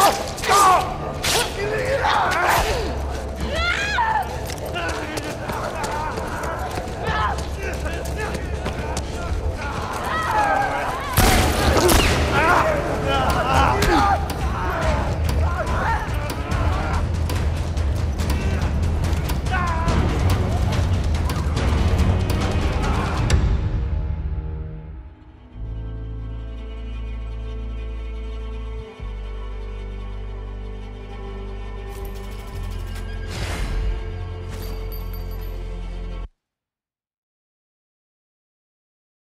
啊炸